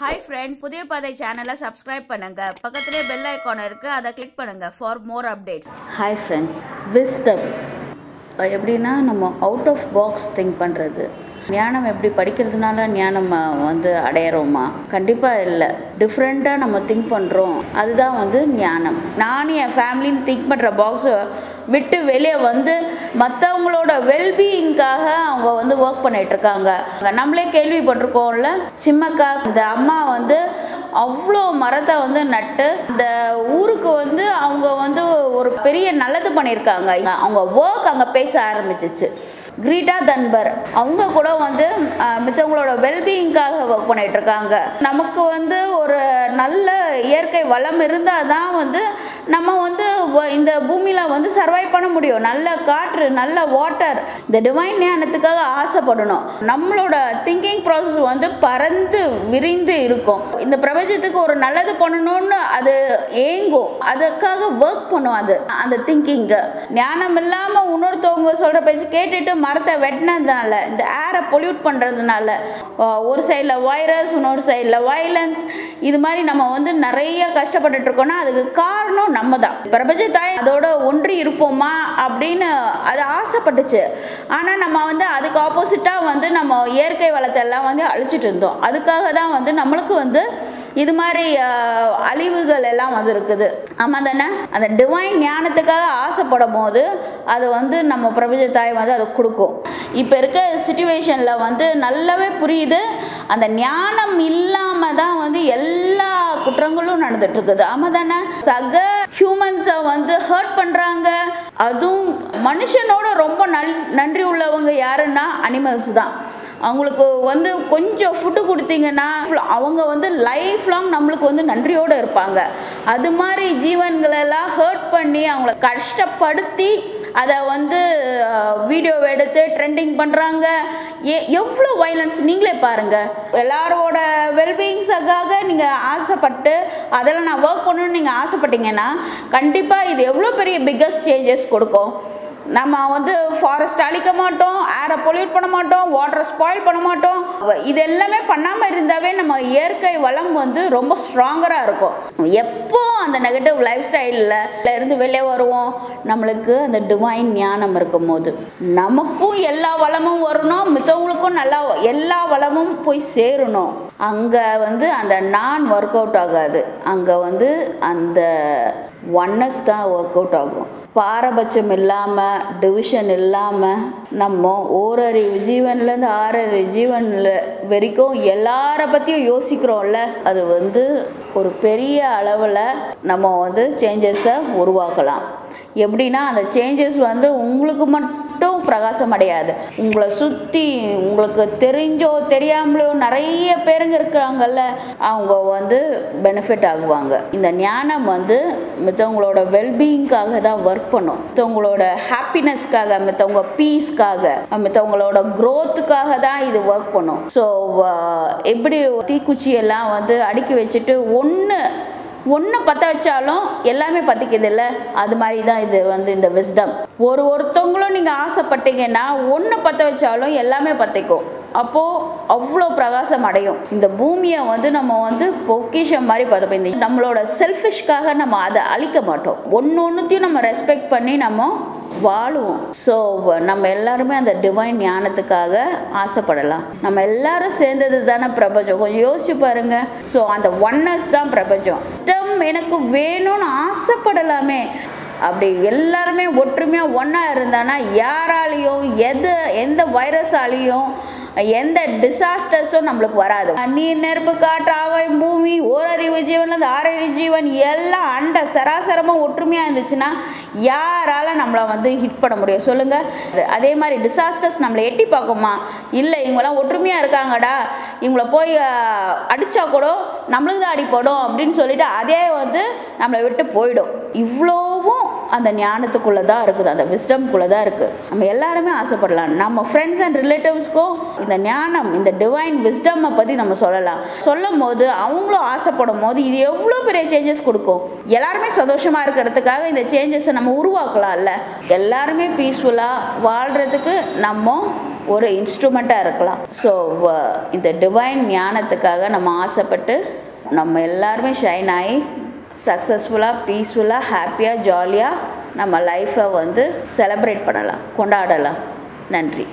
Hi friends புதிய பாதை சேனலை சப்ஸ்கிரைப் பண்ணுங்க. பக்கத்துலேயே பெல் ஐக்கான் இருக்கு. அதை கிளிக் பண்ணுங்க for more updates hi friends wisdom எப்படின்னா நம்ம அவுட் ஆஃப் பாக்ஸ் திங்க் பண்ணுறது ஞானம் எப்படி படிக்கிறதுனால ஞானம் வந்து அடையிறோமா? கண்டிப்பாக இல்லை. டிஃப்ரெண்ட்டாக நம்ம திங்க் பண்ணுறோம் அதுதான் வந்து ஞானம். நானும் என் ஃபேமிலின்னு திங்க் பண்ணுற பாக்ஸை விட்டு வெளியே வந்து மற்றவங்களோட வெல்பீயிங்காக அவங்க வந்து ஒர்க் பண்ணிகிட்ருக்காங்க நம்மளே கேள்விப்பட்டிருக்கோம்ல சிம்மக்கா இந்த அம்மா வந்து அவ்வளோ மரத்தை வந்து நட்டு இந்த ஊருக்கு வந்து அவங்க வந்து ஒரு பெரிய நல்லது பண்ணியிருக்காங்க. அவங்க ஒர்க் அங்கே பேச ஆரம்பிச்சிச்சு. கிரீட்டா தன்பர் அவங்க கூட வந்து மித்தவங்களோட வெல்பீயிங்காக ஒர்க் பண்ணிட்டு இருக்காங்க நமக்கு வந்து ஒரு நல்ல இயற்கை வளம் இருந்தால் தான் வந்து நம்ம வந்து வ- இந்த பூமியில் வந்து சர்வைவ் பண்ண முடியும். நல்ல காற்று நல்ல வாட்டர் இந்த டிவைன் ஞானத்துக்காக ஆசைப்படணும். நம்மளோட திங்கிங் ப்ராசஸ் வந்து பறந்து விரிந்து இருக்கும். இந்த பிரபஞ்சத்துக்கு ஒரு நல்லது பண்ணணும்னு அது ஏங்கும். அதுக்காக ஒர்க் பண்ணும் அது. அந்த திங்கிங்கு ஞானம் இல்லாமல் இன்னொருத்தவங்க சொல்கிற பேச்சு கேட்டுட்டு மரத்தை வெட்டினதுனால இந்த ஏரை பொல்யூட் பண்ணுறதுனால ஒரு சைடில் வைரஸ் இன்னொரு சைடில் வைலன்ஸ் இது மாதிரி நம்ம வந்து நிறைய கஷ்டப்பட்டுட்டு இருக்கோம்னா அதுக்கு காரணம் நம்ம தான் பிரபஞ்ச தாய் அதோட ஒன்றி இருப்போமா அப்படின்னு அது ஆசைப்பட்டுச்சு. ஆனால் நம்ம வந்து அதுக்கு ஆப்போசிட்டாக வந்து நம்ம இயற்கை வளத்தை எல்லாம் வந்து அழிச்சிட்டு இருந்தோம். அதுக்காக தான் வந்து நம்மளுக்கு வந்து இது மாதிரி அழிவுகள் எல்லாம் வந்து இருக்குது. ஆமாம் தானே? அந்த டிவைன் ஞானத்துக்காக ஆசைப்படும் போது அது வந்து நம்ம பிரபஞ்ச தாய் வந்து அதை கொடுக்கும். இப்போ இருக்க சுச்சுவேஷனில் வந்து நல்லாவே புரியுது. அந்த ஞானம் இல்லாமல் தான் வந்து எல்லா குற்றங்களும் நடந்துட்டு இருக்குது. ஆமாம் தானே? சக ஹியூமன்ஸை வந்து ஹர்ட் பண்ணுறாங்க அதுவும் மனுஷனோட ரொம்ப நல் நன்றி உள்ளவங்க யாருன்னா அனிமல்ஸ் தான். அவங்களுக்கு வந்து கொஞ்சம் ஃபுட்டு கொடுத்தீங்கன்னா அவங்க வந்து லைஃப் லாங் நம்மளுக்கு வந்து நன்றியோடு இருப்பாங்க. அது மாதிரி ஜீவன்களெல்லாம் ஹர்ட் பண்ணி அவங்கள கஷ்டப்படுத்தி அதை வந்து வீடியோ எடுத்து ட்ரெண்டிங் பண்ணுறாங்க ஏ எவ்வளோ வைலன்ஸ் நீங்களே பாருங்கள் எல்லாரோட வெல்பீயிங்ஸுக்காக நீங்கள் ஆசைப்பட்டு அதெல்லாம் நான் ஒர்க் பண்ணணும்னு நீங்கள் ஆசைப்பட்டீங்கன்னா கண்டிப்பாக இது எவ்வளோ பெரிய பிக்கஸ்ட் சேஞ்சஸ் கொடுக்கும். நம்ம வந்து ஃபாரஸ்ட் அழிக்க மாட்டோம் ஏரை பொல்யூட் பண்ண மாட்டோம் வாட்டரை ஸ்பாயில் பண்ண மாட்டோம். இது எல்லாமே பண்ணாமல் இருந்த நம்ம இயற்கை வளம் வந்து ரொம்ப ஸ்ட்ராங்கராக இருக்கும். எப்போ அந்த நெகட்டிவ் லைஃப் ஸ்டைலில் இருந்து வெளியே வருவோம்? நம்மளுக்கு அந்த டிவைன் ஞானம் இருக்கும் போது நமக்கும் எல்லா வளமும் வரணும் மித்தவங்களுக்கும் நல்லா எல்லா வளமும் போய் சேரணும். அங்கே வந்து அந்த நான் ஒர்க் அவுட் ஆகாது. அங்கே வந்து அந்த ஒன்னஸ் தான் ஒர்க் அவுட் ஆகும். பாரபட்சம் இல்லாமல் டிவிஷன் இல்லாமல் நம்ம ஓரறிவு ஜீவன்லேருந்து ஆறறிவு ஜீவனில் வரைக்கும் எல்லாரை பற்றியும் யோசிக்கிறோம்ல. அது வந்து ஒரு பெரிய அளவில் நம்ம வந்து சேஞ்சஸை உருவாக்கலாம். எப்படின்னா அந்த சேஞ்சஸ் வந்து உங்களுக்கு மட்டும் பிரகாசம் அடையாது. உங்களை சுற்றி உங்களுக்கு தெரிஞ்சோ தெரியாமலோ நிறைய பேருங்க இருக்கிறாங்கல்ல அவங்க வந்து பெனிஃபிட் ஆகுவாங்க. இந்த ஞானம் வந்து மித்தவங்களோட வெல்பீயிங்காக தான் ஒர்க் பண்ணும். மித்தவங்களோட ஹாப்பினஸ்க்காக மித்தவங்க பீஸ்க்காக மித்தவங்களோட க்ரோத்துக்காக தான் இது ஒர்க் பண்ணும். ஸோ எப்படி தீக்குச்சியெல்லாம் வந்து அடுக்கி வச்சுட்டு ஒன்று ஒன்று பற்ற வச்சாலும் எல்லாமே பற்றிக்குது இல்லை? அது மாதிரி தான் இது வந்து இந்த விஸ்டம் ஒரு ஒருத்தவங்களும் நீங்கள் ஆசைப்பட்டீங்கன்னா ஒன்று பற்ற வச்சாலும் எல்லாமே பற்றிக்கும் அப்போது அவ்வளோ பிரகாசம் அடையும். இந்த பூமியை வந்து நம்ம வந்து பொக்கிஷம் மாதிரி பார்த்துப்போம் இந்த நம்மளோட செல்ஃபிஷ்காக நம்ம அதை அழிக்க மாட்டோம். ஒன்று ஒன்றுத்தையும் நம்ம ரெஸ்பெக்ட் பண்ணி நம்ம வாழுவோம். ஸோ நம்ம எல்லாருமே அந்த டிவைன் ஞானத்துக்காக ஆசைப்படலாம். நம்ம எல்லாரும் சேர்ந்தது தானே பிரபஞ்சம்? கொஞ்சம் யோசிச்சு பாருங்க. ஸோ அந்த ஒன்னஸ் தான் பிரபஞ்சம். இடம் எனக்கு வேணும்னு ஆசைப்படலாமே. அப்படி எல்லாருமே ஒற்றுமையாக ஒன்றா இருந்தானா யாராலையும் எது எந்த வைரஸாலையும் எந்த டிசாஸ்டர்ஸும் நம்மளுக்கு வராது. நீர் நெருப்பு காற்று ஆகாயம் பூமி ஓரறிவு ஜீவன்லேருந்து ஆறறிவு ஜீவன் எல்லாம் அண்ட சராசரமாக ஒற்றுமையாக இருந்துச்சுன்னா யாரால நம்மளை வந்து ஹிட் பண்ண முடியும்? சொல்லுங்கள் அதே மாதிரி டிசாஸ்டர்ஸ் நம்மளை எட்டி பார்க்குமா? இல்லை இவங்கெல்லாம் ஒற்றுமையாக இருக்காங்கடா. இவங்கள போய் அடித்தா கூட நம்மளுக்கு தான் அடிப்படும் அப்படின்னு சொல்லிட்டு அதே வந்து நம்மளை விட்டு போயிடும். இவ்வளோவும் அந்த ஞானத்துக்குள்ளே தான் இருக்குது அந்த விஸ்டம்குள்ளே தான் இருக்குது நம்ம எல்லாருமே ஆசைப்படலாம். நம்ம ஃப்ரெண்ட்ஸ் அண்ட் ரிலேட்டிவ்ஸ்க்கும் இந்த ஞானம் இந்த டிவைன் விஸ்டம்மை பற்றி நம்ம சொல்லலாம். சொல்லும் போது அவங்களும் ஆசைப்படும் போது இது எவ்வளோ பெரிய சேஞ்சஸ் கொடுக்கும். எல்லாருமே சந்தோஷமாக இருக்கிறதுக்காக இந்த சேஞ்சஸை நம்ம உருவாக்கலாம்ல. எல்லாருமே பீஸ்ஃபுல்லாக வாழ்கிறதுக்கு நம்ம ஒரு இன்ஸ்ட்ருமெண்ட்டாக இருக்கலாம். ஸோ இந்த டிவைன் ஞானத்துக்காக நம்ம ஆசைப்பட்டு நம்ம எல்லாருமே ஷைன் ஆகி சக்ஸஸ்ஃபுல்லாக பீஸ்ஃபுல்லாக ஹாப்பியாக ஜாலியாக நம்ம லைஃப்பை வந்து செலப்ரேட் பண்ணலாம் கொண்டாடலாம். நன்றி.